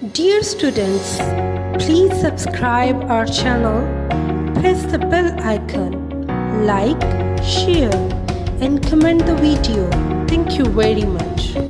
Dear students, please subscribe our channel, press the bell icon, like, share and comment the video. Thank you very much.